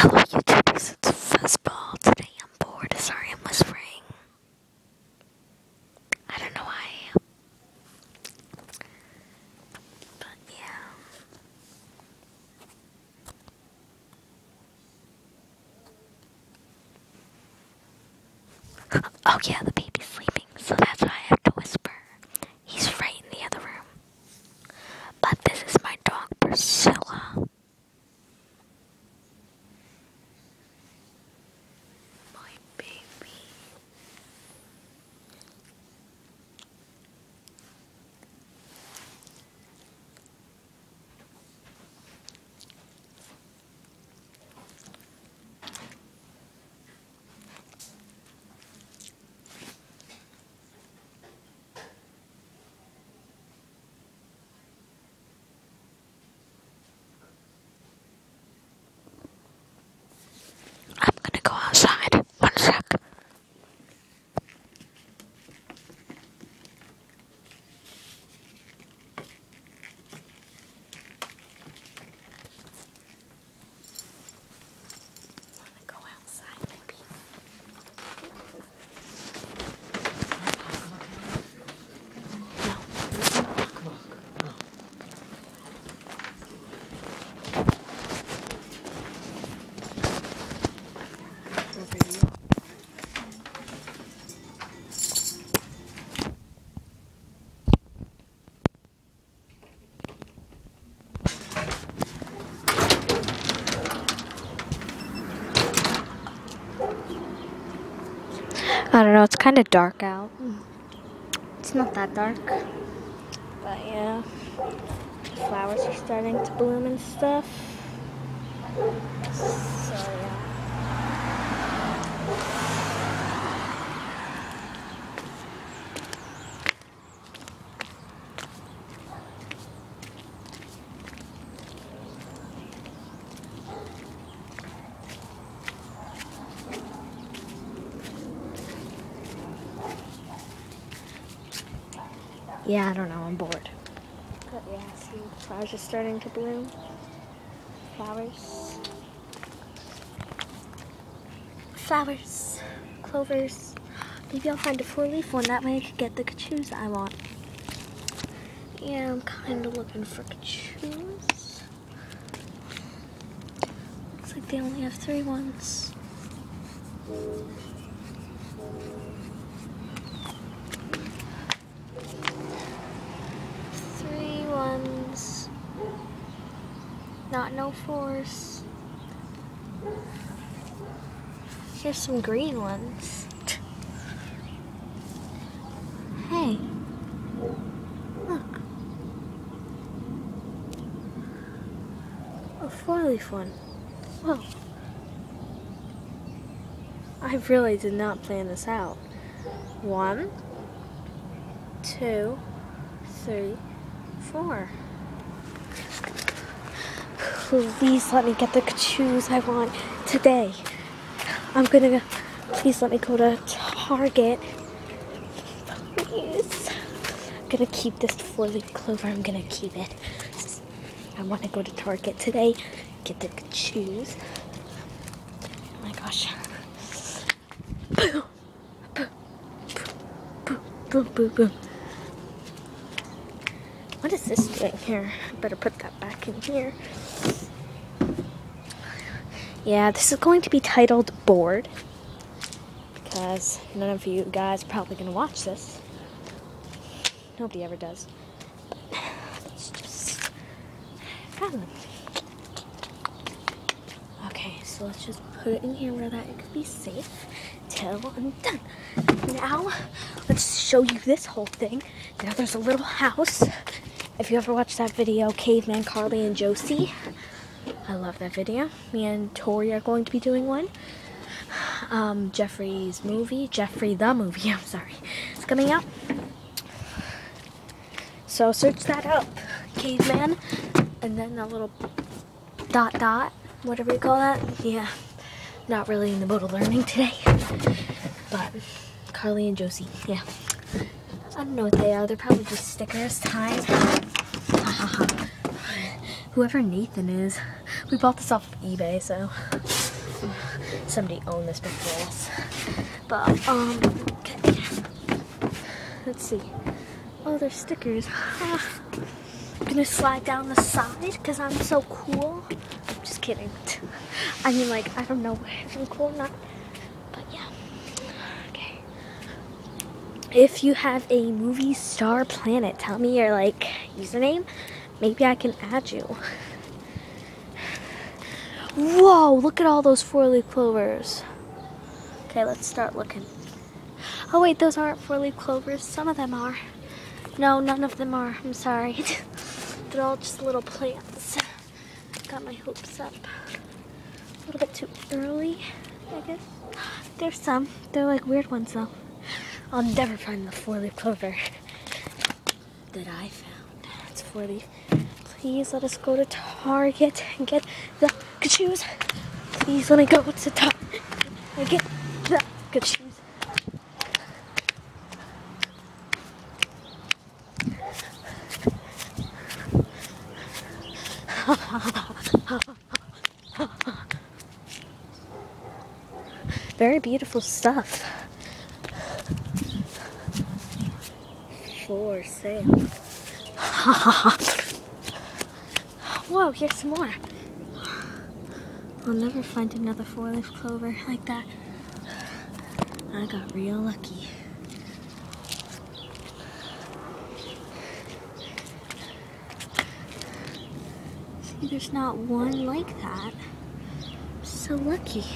Hello YouTubers, it's Fuzzball. Today I'm bored. Sorry I'm whispering. I don't know why. But yeah. Oh yeah, the baby's sleeping, so that's why I have to whisper. He's right in the other room. But this is my dog Priscilla. My baby. I'm gonna go outside. One sec. Wanna go outside, maybe? I don't know, it's kind of dark out. It's not that dark. But yeah, flowers are starting to bloom and stuff. So yeah. Yeah, I don't know, I'm bored. But yeah, see, flowers are starting to bloom. Flowers. Flowers. Clovers. Maybe I'll find a four leaf one, that way I could get the cachoes I want. Yeah, I'm kind of looking for cachoes. Looks like they only have three ones. Three ones. Not no fours. Here's some green ones. Hey. Look. A four leaf one. Whoa. I really did not plan this out. One, two, three, four. Please let me get the shoes I want today. I'm gonna go. Please let me go to Target. Please. I'm gonna keep this four leaf clover. I'm gonna keep it. I want to go to Target today. Get the shoes. Oh my gosh. Boom. Boom. Boom. Boom. Boom. Boom. What is this doing here? I better put that back in here. Yeah, this is going to be titled Bored. Because none of you guys are probably going to watch this. Nobody ever does. Okay, so let's just put it in here where that it could be safe till I'm done. Now, let's show you this whole thing. Now there's a little house. If you ever watched that video, Caveman Carly and Josie, I love that video. Me and Tori are going to be doing one. Um, Jeffrey's movie, Jeffrey the movie, I'm sorry, it's coming out. So search that up, Caveman, and then a little dot dot, whatever you call that. Yeah, not really in the mode of learning today, but Carly and Josie, yeah. I don't know what they are. They're probably just stickers, ties. Whoever Nathan is. We bought this off of eBay, so somebody owned this before us. But, um. Let's see. Oh, there's stickers. I'm gonna slide down the side because I'm so cool. I'm just kidding. I mean, like, I don't know if I'm cool or not. But yeah. Okay. If you have a MovieStarPlanet, tell me your, like, username. Maybe I can add you. Whoa, look at all those four-leaf clovers. Okay, let's start looking. Oh wait, those aren't four-leaf clovers. Some of them are. No, none of them are. I'm sorry. They're all just little plants. Got my hopes up. A little bit too early, I guess. There's some. They're like weird ones though. I'll never find the four-leaf clover that I found. It's four-leaf. Please let us go to Target and get the good shoes. Please let me go to Target and get the good shoes. Very beautiful stuff. For sale. Whoa, here's some more. I'll never find another four-leaf clover like that. I got real lucky. See, there's not one like that. So lucky.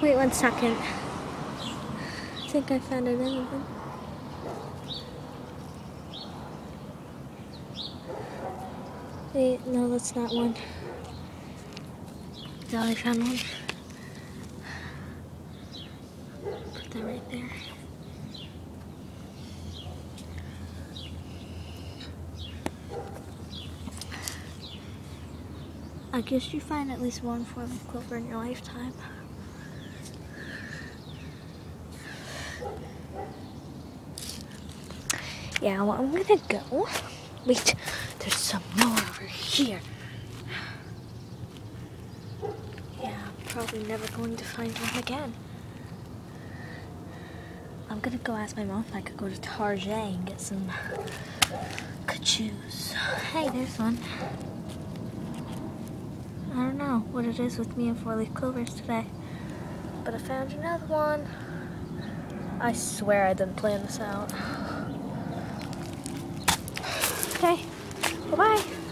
Wait one second. I think I found another one. Wait, no, that's not one. No, I found one. Put that right there. I guess you find at least one form of clover in your lifetime. Yeah, well, I'm gonna go. Wait, there's some more over here. Yeah, I'm probably never going to find one again. I'm gonna go ask my mom if I could go to Target and get some choose. Hey, there's one. I don't know what it is with me and four-leaf clovers today, but I found another one. I swear I didn't plan this out. Okay, bye-bye.